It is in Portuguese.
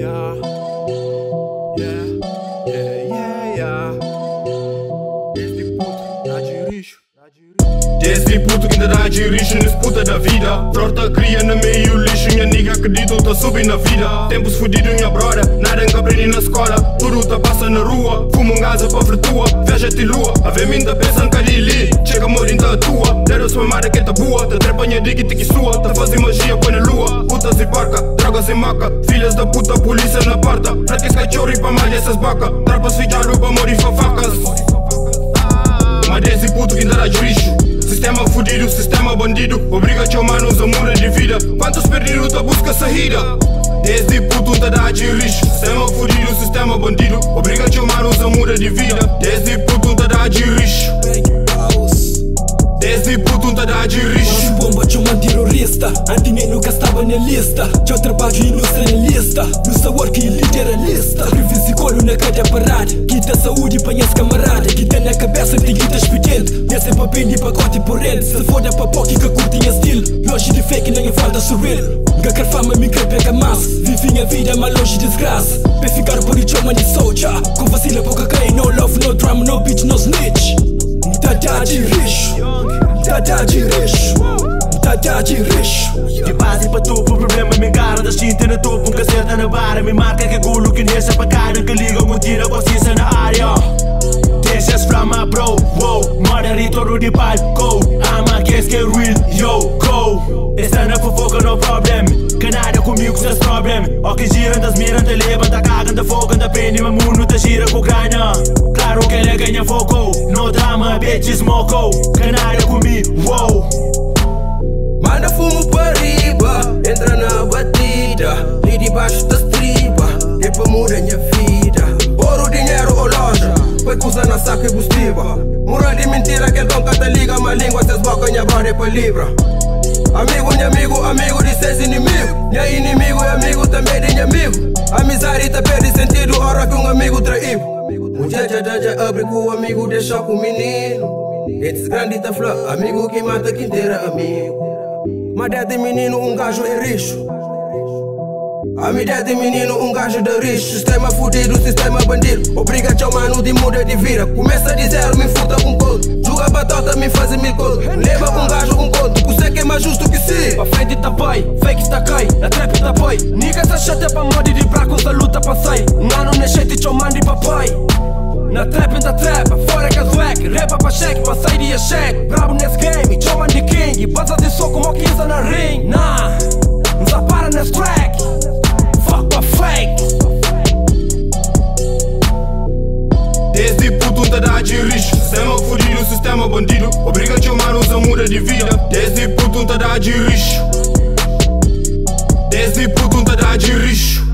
yeah. Yeah, yeah, yeah, yeah. Desde puto, que ainda dá dirige, nos puta da vida. Frota cria no meio lixo. Minha acredito tá subindo na vida. Tempos fudidos, minha broda, nada que aprendi na escola. Tudo passa na rua, fumo um gás pra fritua Veja-te lua, a ver minda pensa um ali Chega morrer da tua, deram sua mara que tá boa. Tá trepanha de que sua, tá fazendo magia põe na lua. Putas e porca, drogas e maca. Filhas da puta, polícia na porta. Pra que cachorro e pra malha essas bacas Trapas ficaram pra morrer fafacas Mas desse puto que dá lixo Sistema fudido, sistema bandido. Obriga teu manos a mudar de vida Quantos perdidos da busca saída. Desde puto da dá de lixo. Sistema fudido, sistema bandido. Obriga teu manos a mudar de vida Desde puto da nunca estava na lista. Teu trabalho ilustra na lista. Sabor que literalista Sacrifício colo na cada parada Quita saúde para as camaradas Quita na cabeça tem guita expediente Nesse papel e pacote por ele Se foda pra pouco que curtinha estilo Longe de fake nem falta surreal Nunca quer fama, me quer pega massa Vivi a vida, mas longe de desgraça Pra ficar por isso, money soldier Com vacila, pouca cai No love, no drama, no bitch, no snitch. Tata rixo Tata rixo Tata de rixo De base para tu, por problema me encara Da cinta na topo, um caceta na barra Me marca que gulo que nessa pra cara Que liga um tira consciência na área. Is from my bro, wow retorno de palco I'm a guess que real, yo, go. Esta na fofoca, no problem Canada comigo, seus problem. O que gira, das miram, te levanta Cagan, da fogo, da pena Mas mundo te gira com grana. Claro que ele ganha foco No drama, bitches, moco. Canada comigo, wow é mudar minha vida. Ouro, dinheiro ou loja, coisa na saca e bustiva Moral de mentira, que dom cata liga Uma língua, cês boca, minha brother é pra livra Amigo, minha amigo, amigo de seus inimigos. Minha inimigo é amigo também de amigo Amizade tá perde sentido, hora que um amigo traiu. Mulher já já abre com o amigo, deixa com o menino. Esses grandes tá flor, amigo que mata quem inteira amigo. Mas de menino um gajo é rixo A minha de menino um gajo de rixo Sistema fudido, sistema bandido. Obriga teu mano de muda de vida. Começa de zero, me futa um conto Juga batata, me faz mil conto Leva um gajo um conto Você que é mais justo que si Pra frente tá pai, fake está cai. Na trap tá boy Nigga tá chata pra mode de braco Da luta pra sai Um ano na shit, teu mano de papai. Na trap da trap, fora que é swag. Repa pra cheque, pra sair de cheque Brabo nesse game, chama de king. Passa de soco, 15 na ring. Nah, não para nesse Desde puto da dá de lixo Sistema fudido, sistema bandido Obriga teu manos a de vida Desde puto da dá de lixo Desde puto da dá de lixo